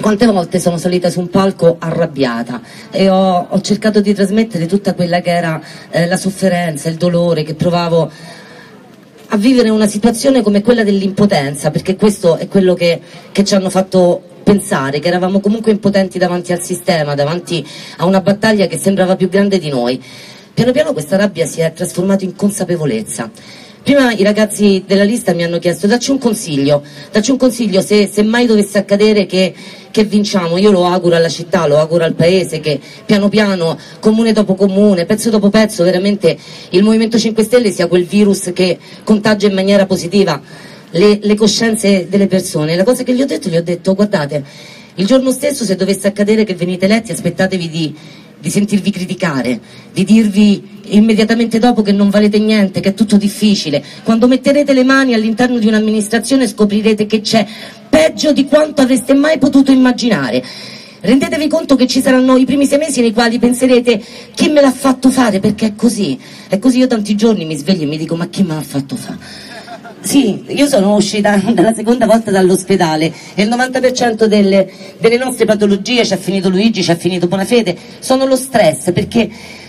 quante volte sono salita su un palco arrabbiata e ho, ho cercato di trasmettere tutta quella che era eh, la sofferenza, il dolore che provavo a vivere una situazione come quella dell'impotenza, perché questo è quello che, che ci hanno fatto pensare, che eravamo comunque impotenti davanti al sistema, davanti a una battaglia che sembrava più grande di noi. Piano piano questa rabbia si è trasformata in consapevolezza Prima i ragazzi della lista mi hanno chiesto dacci un consiglio, dacci un consiglio se, se mai dovesse accadere che, che, vinciamo, io lo auguro alla città, lo auguro al paese che piano piano, comune dopo comune, pezzo dopo pezzo, veramente il Movimento 5 Stelle sia quel virus che contagia in maniera positiva le, le coscienze delle persone. La cosa che gli ho detto, gli ho detto guardate, il giorno stesso se dovesse accadere che venite eletti aspettatevi di di sentirvi criticare, di dirvi immediatamente dopo che non valete niente, che è tutto difficile. Quando metterete le mani all'interno di un'amministrazione scoprirete che c'è peggio di quanto avreste mai potuto immaginare. Rendetevi conto che ci saranno i primi sei mesi nei quali penserete chi me l'ha fatto fare perché è così. È così io tanti giorni mi sveglio e mi dico ma chi me l'ha fatto fare? Sì, io sono uscita dalla seconda volta dall'ospedale e il 90% delle, delle nostre patologie, ci ha finito Luigi, ci ha finito Bonafede, sono lo stress, perché,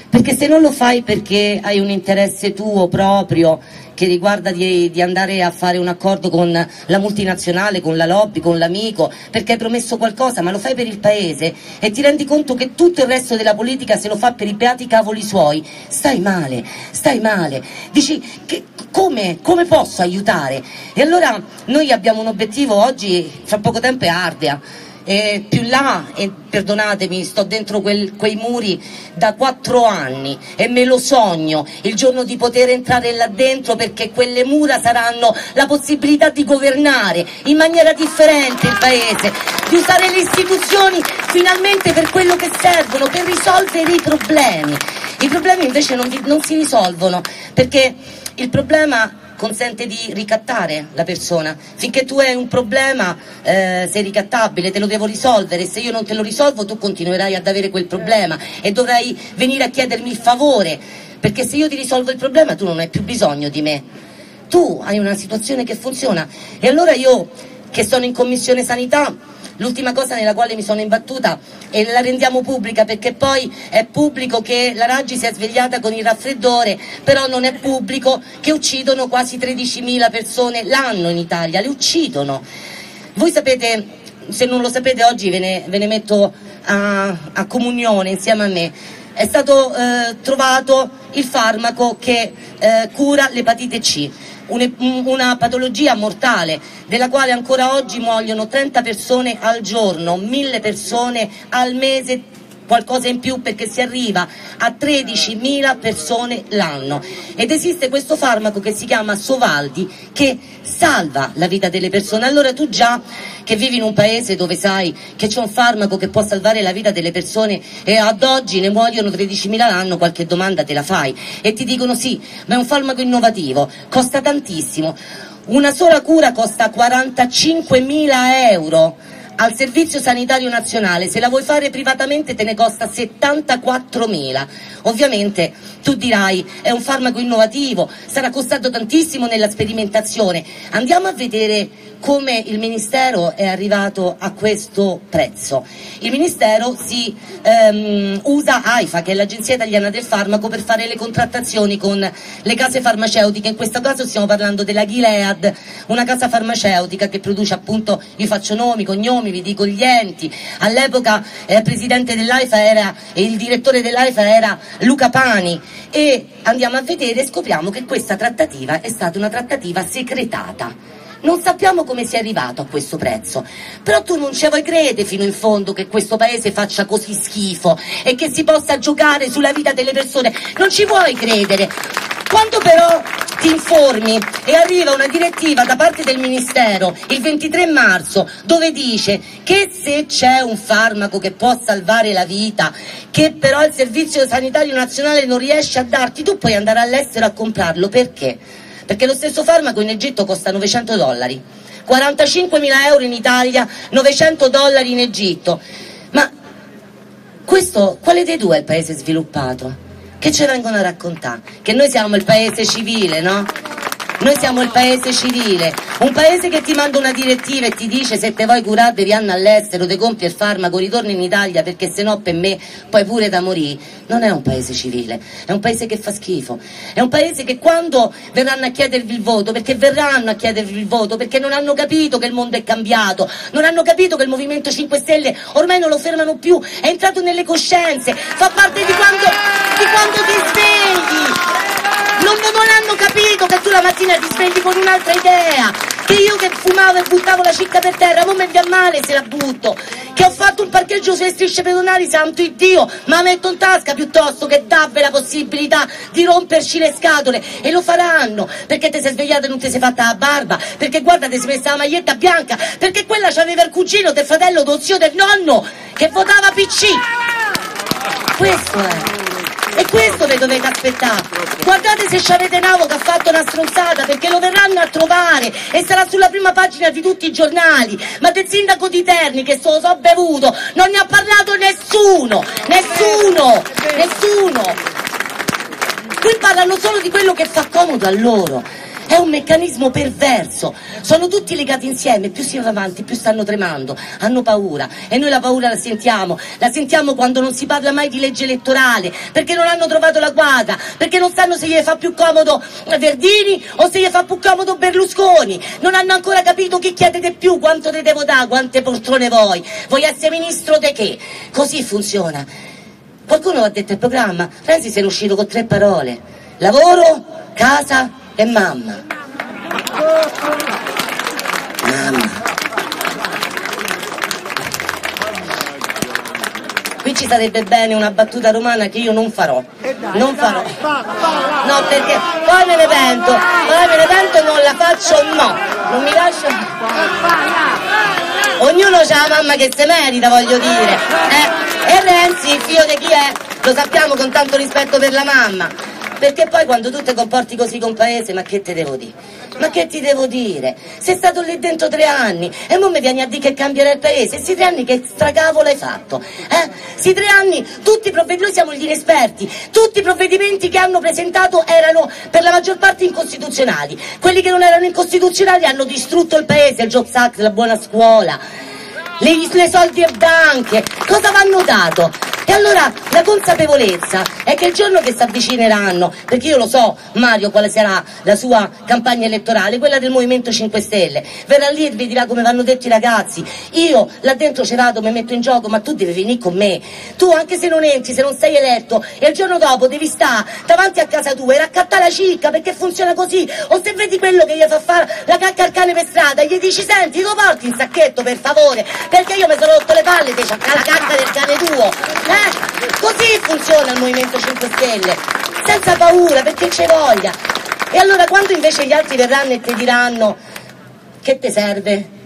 perché se non lo fai perché hai un interesse tuo proprio che riguarda di, di, andare a fare un accordo con la multinazionale, con la lobby, con l'amico, perché hai promesso qualcosa, ma lo fai per il paese e ti rendi conto che tutto il resto della politica se lo fa per i beati cavoli suoi, stai male, stai male. Dici che, come, come posso aiutare? E allora noi abbiamo un obiettivo oggi, fra poco tempo è Ardea eh, più là, e perdonatemi, sto dentro quel, quei muri da quattro anni e me lo sogno il giorno di poter entrare là dentro perché quelle mura saranno la possibilità di governare in maniera differente il paese, di usare le istituzioni finalmente per quello che servono, per risolvere i problemi. I problemi invece non, non si risolvono perché il problema consente di ricattare la persona. Finché tu hai un problema eh, sei ricattabile, te lo devo risolvere, se io non te lo risolvo tu continuerai ad avere quel problema e dovrai venire a chiedermi il favore, perché se io ti risolvo il problema tu non hai più bisogno di me. Tu hai una situazione che funziona e allora io che sono in commissione sanità L'ultima cosa nella quale mi sono imbattuta e la rendiamo pubblica perché poi è pubblico che la Raggi si è svegliata con il raffreddore, però non è pubblico che uccidono quasi 13.000 persone l'anno in Italia, le uccidono. Voi sapete, se non lo sapete oggi ve ne, ve ne metto a, a comunione insieme a me, è stato eh, trovato il farmaco che eh, cura l'epatite C una patologia mortale della quale ancora oggi muoiono 30 persone al giorno, 1000 persone al mese qualcosa in più perché si arriva a 13.000 persone l'anno. Ed esiste questo farmaco che si chiama Sovaldi che salva la vita delle persone. Allora tu già che vivi in un paese dove sai che c'è un farmaco che può salvare la vita delle persone e ad oggi ne muoiono 13.000 l'anno qualche domanda te la fai. E ti dicono sì ma è un farmaco innovativo costa tantissimo. Una sola cura costa 45.000 euro al Servizio Sanitario Nazionale, se la vuoi fare privatamente te ne costa 74.000. Ovviamente tu dirai è un farmaco innovativo, sarà costato tantissimo nella sperimentazione. Andiamo a vedere come il Ministero è arrivato a questo prezzo. Il Ministero si ehm, usa AIFA, che è l'Agenzia Italiana del Farmaco, per fare le contrattazioni con le case farmaceutiche, in questo caso stiamo parlando della Gilead, una casa farmaceutica che produce appunto, io faccio nomi, cognomi, vi dico gli enti, all'epoca eh, presidente dell'AIFA era, e il direttore dell'AIFA era Luca Pani. E andiamo a vedere e scopriamo che questa trattativa è stata una trattativa secretata non sappiamo come sia arrivato a questo prezzo, però tu non ci vuoi credere fino in fondo che questo paese faccia così schifo e che si possa giocare sulla vita delle persone, non ci vuoi credere. Quando però ti informi e arriva una direttiva da parte del Ministero il 23 marzo dove dice che se c'è un farmaco che può salvare la vita, che però il Servizio Sanitario Nazionale non riesce a darti, tu puoi andare all'estero a comprarlo, perché? Perché lo stesso farmaco in Egitto costa 900 dollari, 45 mila euro in Italia, 900 dollari in Egitto. Ma questo, quale dei due è il paese sviluppato? Che ci vengono a raccontare? Che noi siamo il paese civile, no? Noi siamo il paese civile, un paese che ti manda una direttiva e ti dice se te vuoi curare devi andare all'estero, te compri il farmaco, ritorni in Italia perché se no per me poi pure da morire. Non è un paese civile, è un paese che fa schifo, è un paese che quando verranno a chiedervi il voto, perché verranno a chiedervi il voto, perché non hanno capito che il mondo è cambiato, non hanno capito che il Movimento 5 Stelle ormai non lo fermano più, è entrato nelle coscienze, fa parte di quando, di quando ti svegli non, non hanno capito che tu la mattina ti svegli con un'altra idea. Che io che fumavo e buttavo la cicca per terra, non mi via male se la butto. Che ho fatto un parcheggio sulle strisce pedonali, santo Dio, ma metto in tasca piuttosto che darvi la possibilità di romperci le scatole. E lo faranno, perché ti sei svegliata e non ti sei fatta la barba, perché guarda ti sei messa la maglietta bianca, perché quella c'aveva il cugino del fratello, del zio, del nonno, che votava PC. Questo è. E questo vi dovete aspettare. Guardate se c'avete Navo che ha fatto una stronzata, perché lo verranno a trovare e sarà sulla prima pagina di tutti i giornali. Ma del sindaco di Terni, che se lo so bevuto, non ne ha parlato nessuno, nessuno, nessuno. Qui parlano solo di quello che fa comodo a loro. È un meccanismo perverso, sono tutti legati insieme, più si va avanti, più stanno tremando, hanno paura. E noi la paura la sentiamo, la sentiamo quando non si parla mai di legge elettorale, perché non hanno trovato la quadra, perché non sanno se gli fa più comodo Verdini o se gli fa più comodo Berlusconi, non hanno ancora capito chi chiedete più, quanto te devo dare, quante poltrone vuoi, vuoi essere ministro di che? Così funziona. Qualcuno ha detto il programma, Renzi se ne è uscito con tre parole, lavoro, casa e mamma. Mamma. Qui ci sarebbe bene una battuta romana che io non farò. Non farò. No, perché poi me ne pento, poi me ne pento e non la faccio, no. Non mi lascio. Ognuno ha la mamma che se merita, voglio dire. Eh? E Renzi, figlio di chi è? Lo sappiamo con tanto rispetto per la mamma. Perché poi quando tu ti comporti così con paese, ma che te devo dire? Ma che ti devo dire? Sei stato lì dentro tre anni e ora mi vieni a dire che cambierà il paese. Si tre anni che stracavolo hai fatto? Eh? Si tre anni, tutti i provvedimenti, noi siamo gli inesperti, tutti i provvedimenti che hanno presentato erano per la maggior parte incostituzionali. Quelli che non erano incostituzionali hanno distrutto il paese, il Jobs Act, la buona scuola, le, le soldi e banche. Cosa vanno dato? E allora la consapevolezza è che il giorno che si avvicineranno, perché io lo so Mario quale sarà la sua campagna elettorale, quella del Movimento 5 Stelle, verrà lì e vi dirà come vanno detti i ragazzi, io là dentro ci vado, mi metto in gioco, ma tu devi venire con me, tu anche se non entri, se non sei eletto, e il giorno dopo devi stare davanti a casa tua e raccattare la cicca perché funziona così, o se vedi quello che gli fa fare la cacca al cane per strada, gli dici senti lo porti in sacchetto per favore, perché io mi sono rotto le palle di ciaccare la cacca del cane tuo, eh? Così funziona il Movimento 5 Stelle, senza paura, perché c'è voglia. E allora quando invece gli altri verranno e ti diranno che ti serve?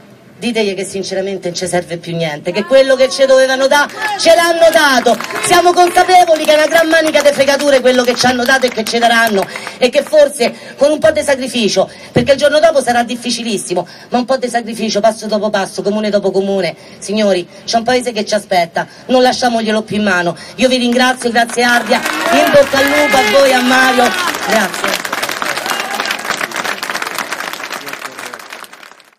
Ditegli che sinceramente non ci serve più niente, che quello che ci dovevano dare ce l'hanno dato. Siamo consapevoli che è una gran manica di fregature quello che ci hanno dato e che ci daranno e che forse con un po' di sacrificio, perché il giorno dopo sarà difficilissimo, ma un po' di sacrificio passo dopo passo, comune dopo comune. Signori, c'è un paese che ci aspetta, non lasciamoglielo più in mano. Io vi ringrazio, grazie Ardia, in bocca al lupo a voi, a Mario. Grazie.